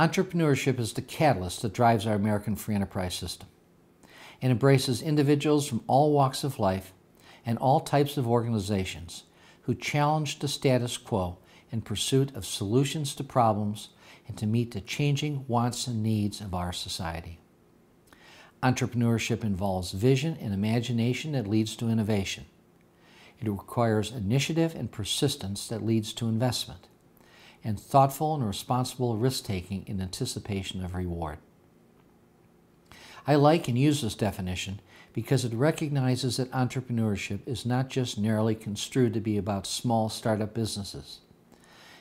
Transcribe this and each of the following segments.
Entrepreneurship is the catalyst that drives our American free enterprise system It embraces individuals from all walks of life and all types of organizations who challenge the status quo in pursuit of solutions to problems and to meet the changing wants and needs of our society. Entrepreneurship involves vision and imagination that leads to innovation. It requires initiative and persistence that leads to investment, and thoughtful and responsible risk taking in anticipation of reward. I like and use this definition because it recognizes that entrepreneurship is not just narrowly construed to be about small startup businesses.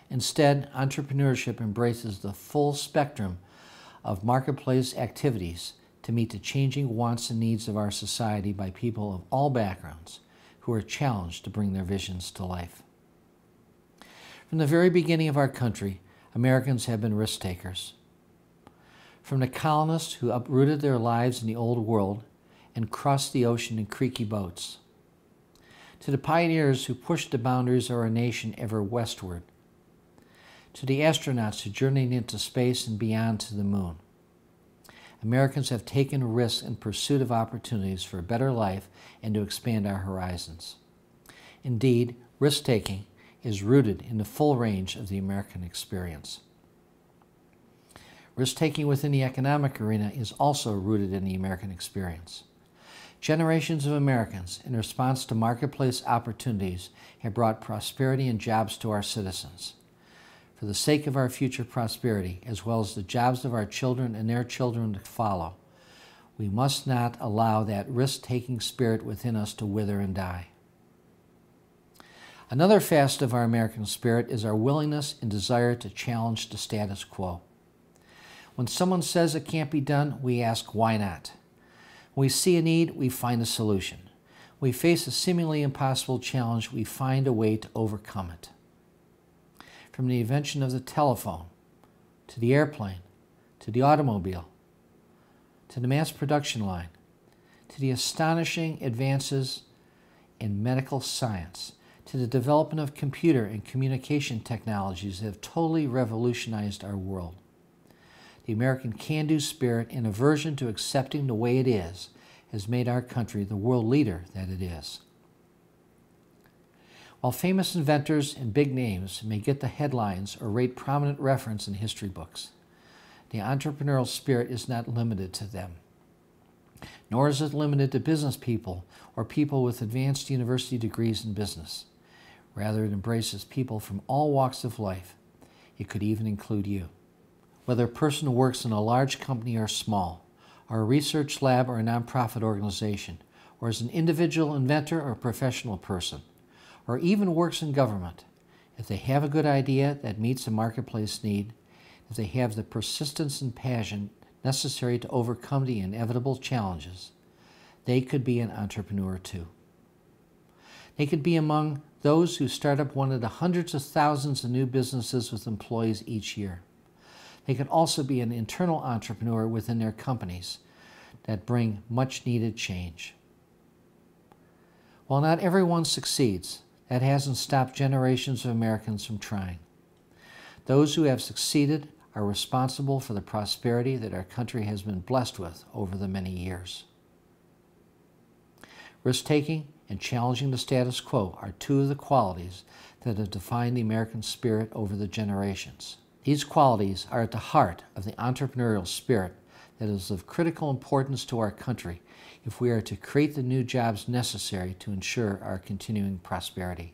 Instead, entrepreneurship embraces the full spectrum of marketplace activities to meet the changing wants and needs of our society by people of all backgrounds who are challenged to bring their visions to life. From the very beginning of our country, Americans have been risk takers. From the colonists who uprooted their lives in the Old World and crossed the ocean in creaky boats, to the pioneers who pushed the boundaries of our nation ever westward, to the astronauts who journeyed into space and beyond to the moon. Americans have taken risks in pursuit of opportunities for a better life and to expand our horizons. Indeed, risk taking is rooted in the full range of the American experience. Risk taking within the economic arena is also rooted in the American experience. Generations of Americans, in response to marketplace opportunities, have brought prosperity and jobs to our citizens for the sake of our future prosperity, as well as the jobs of our children and their children to follow, we must not allow that risk taking spirit within us to wither and die. Another facet of our American spirit is our willingness and desire to challenge the status quo. When someone says it can't be done, we ask why not. When we see a need, we find a solution. When we face a seemingly impossible challenge, we find a way to overcome it from the invention of the telephone to the airplane to the automobile to the mass production line to the astonishing advances in medical science to the development of computer and communication technologies that have totally revolutionized our world. The American can do spirit and aversion to accepting the way it is has made our country the world leader that it is. While famous inventors and big names may get the headlines or rate prominent reference in history books, the entrepreneurial spirit is not limited to them. Nor is it limited to business people or people with advanced university degrees in business. Rather, it embraces people from all walks of life. It could even include you. Whether a person works in a large company or small, or a research lab or a nonprofit organization, or as an individual inventor or professional person, or even works in government, if they have a good idea that meets a marketplace need, if they have the persistence and passion necessary to overcome the inevitable challenges, they could be an entrepreneur too. They could be among those who start up one of the hundreds of thousands of new businesses with employees each year. They can also be an internal entrepreneur within their companies that bring much needed change. While not everyone succeeds, that hasn't stopped generations of Americans from trying. Those who have succeeded are responsible for the prosperity that our country has been blessed with over the many years. Risk taking and challenging the status quo are two of the qualities that have defined the American spirit over the generations. These qualities are at the heart of the entrepreneurial spirit that is of critical importance to our country if we are to create the new jobs necessary to ensure our continuing prosperity.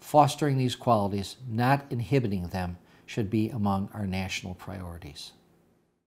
Fostering these qualities, not inhibiting them, should be among our national priorities.